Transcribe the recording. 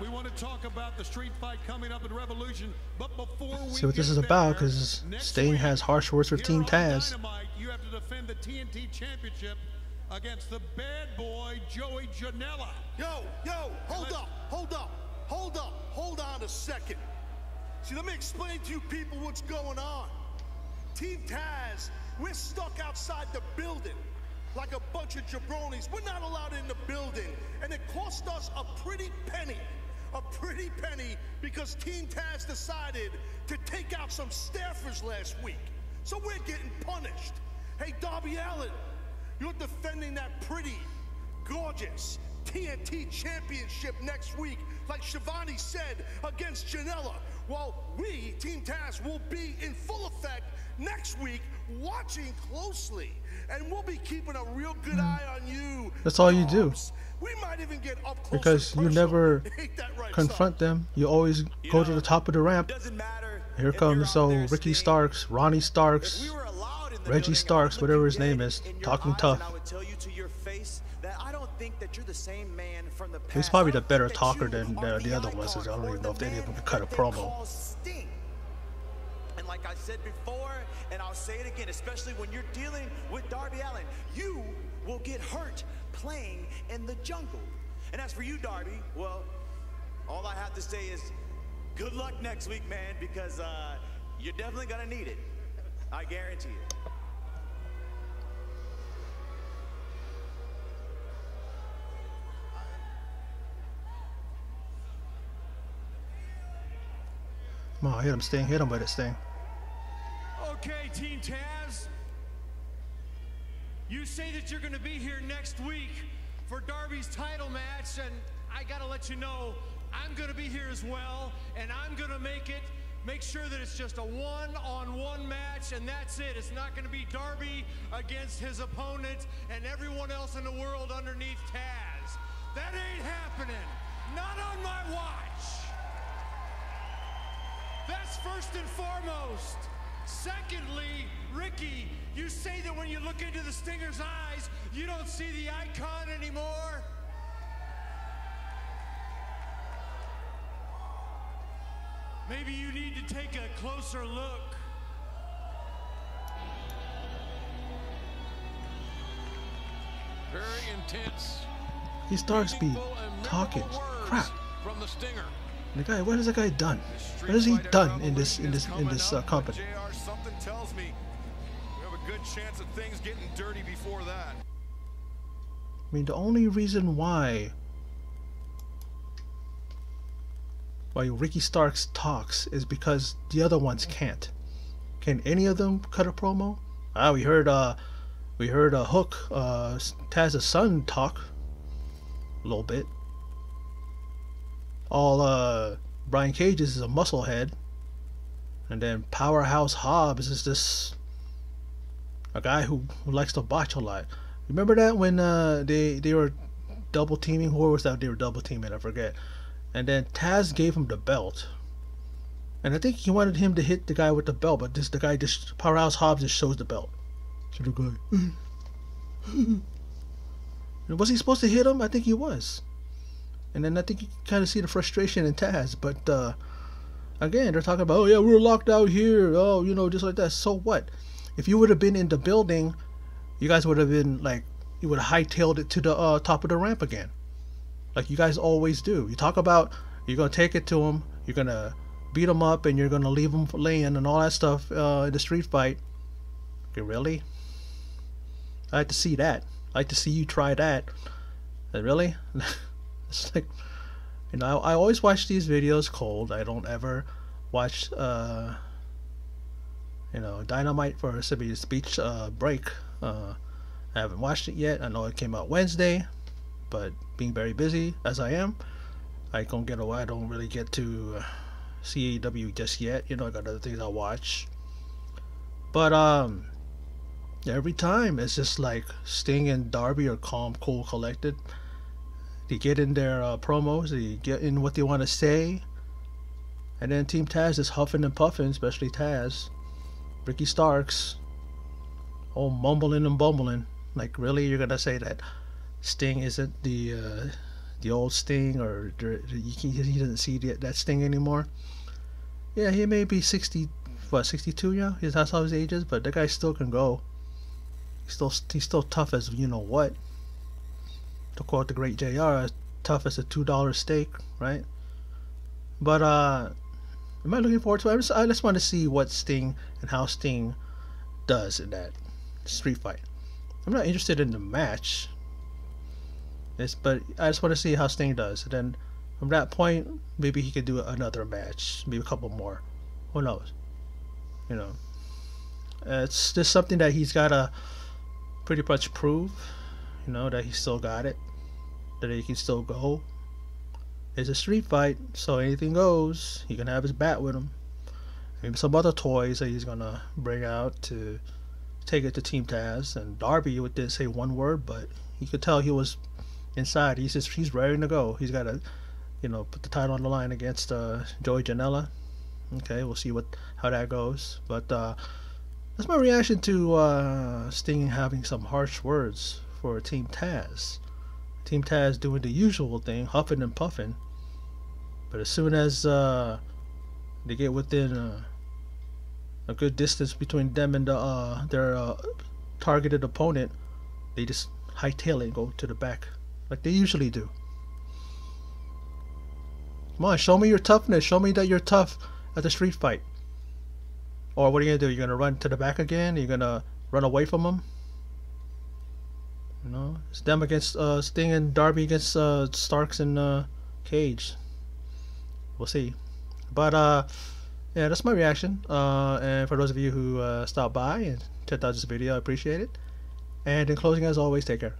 We want to talk about the street fight coming up in Revolution, but before we See what this is about, because next Sting week, has harsh words for Team Taz. Dynamite, you have to defend the TNT Championship against the bad boy Joey Janela. Yo, yo, hold up, hold up, hold up, hold on a second. See, let me explain to you people what's going on. Team Taz, we're stuck outside the building like a bunch of jabronis. We're not allowed in the building, and it cost us a pretty penny. A pretty penny because Team Taz decided to take out some staffers last week. So we're getting punished. Hey, Darby Allin, you're defending that pretty, gorgeous TNT Championship next week, like Schiavone said, against Janela. While we, Team Taz, will be in full effect next week, watching closely. And we'll be keeping a real good eye on you. That's all you do. We might even get up close Because you never right, confront son? them. You always go to the top of the ramp. Here comes so Ricky. Starks, Ronnie Starks. we were allowed in the Reggie Starks, whatever his name is, talking tough. And I would tell you to your face that I don't think that you're the same man from the past. He's probably the better talker than, uh, the other ones, I don't even know if any of them could cut a promo. Like I said before, and I'll say it again, especially when you're dealing with Darby Allin, you will get hurt playing in the jungle. And as for you, Darby, well, all I have to say is good luck next week, man, because uh, you're definitely gonna need it. I guarantee it. On, hit him, Sting. Hit him with it, Sting. Okay, Team Taz. You say that you're going to be here next week for Darby's title match, and I got to let you know I'm going to be here as well, and I'm going to make it. Make sure that it's just a one-on-one match, and that's it. It's not going to be Darby against his opponent and everyone else in the world underneath Taz. That ain't happening. Not on my watch. That's first and foremost. Secondly, Ricky, you say that when you look into the Stinger's eyes, you don't see the icon anymore. Maybe you need to take a closer look. Very intense. He starts be talking crap. From the Stinger. The guy, what has that guy done? What has he done in this in this in this uh, company? Good chance of things getting dirty before that. I mean, the only reason why why Ricky Starks talks is because the other ones can't. Can any of them cut a promo? Ah, we heard uh we heard uh, Hook uh Taz's son talk a little bit. All uh Brian Cage is a musclehead. And then Powerhouse Hobbs is this a guy who, who likes to botch a lot. Remember that when uh, they they were double teaming? Who was that they were double teaming? I forget. And then Taz gave him the belt, and I think he wanted him to hit the guy with the belt, but this the guy just Powerhouse Hobbs just shows the belt to the guy. Was he supposed to hit him? I think he was. And then I think you kind of see the frustration in Taz, but uh, again they're talking about oh yeah we're locked out here oh you know just like that. So what? If you would have been in the building you guys would have been like you would have hightailed it to the uh, top of the ramp again. Like you guys always do. You talk about you're gonna take it to them, you're gonna beat them up and you're gonna leave him laying and all that stuff uh, in the street fight. Okay really? I like to see that. I like to see you try that. Uh, really? It's like you know I, I always watch these videos cold. I don't ever watch uh you know, Dynamite for a speech uh, break. Uh, I haven't watched it yet. I know it came out Wednesday, but being very busy as I am, I don't get away. I don't really get to uh, CAW just yet. You know, I got other things I watch. But um, every time it's just like Sting and Darby are calm, cool, collected. They get in their uh, promos. They get in what they want to say. And then Team Taz is huffing and puffing, especially Taz. Ricky Starks, all mumbling and bumbling. Like, really, you're gonna say that Sting isn't the uh, the old Sting, or he, doesn't see that Sting anymore. Yeah, he may be 60, what, 62 now? That's how his age is, but that guy still can go. He's still he's still tough as you know what. To quote the great JR, tough as a two dollar steak, right? But uh, am I looking forward to it? I just, I just want to see what Sting and how Sting does in that street fight. I'm not interested in the match. It's, but I just want to see how Sting does. And then from that point, maybe he could do another match, maybe a couple more. Who knows? You know, it's just something that he's got to pretty much prove. You know that he still got it, that he can still go. It's a street fight, so anything goes. He can have his bat with him. Maybe some other toys that he's gonna bring out to take it to Team Taz. And Darby would did say one word, but you could tell he was inside. He's just he's ready to go. He's got to, you know, put the title on the line against uh, Joey Janela. Okay, we'll see what how that goes. But uh, that's my reaction to uh, Sting having some harsh words for Team Taz. Team Taz doing the usual thing, huffing and puffing. But as soon as uh, they get within uh, a good distance between them and the, uh, their uh, targeted opponent, they just hightail it and go to the back like they usually do. Come on, show me your toughness. Show me that you're tough at the street fight. Or what are you gonna do? You're gonna run to the back again? You're gonna run away from them? You know, it's them against uh, Sting and Darby against uh, Starks and uh, Cage. We'll see. But uh, yeah, that's my reaction. Uh, and for those of you who uh, stopped by and checked out this video, I appreciate it. And in closing, as always, take care.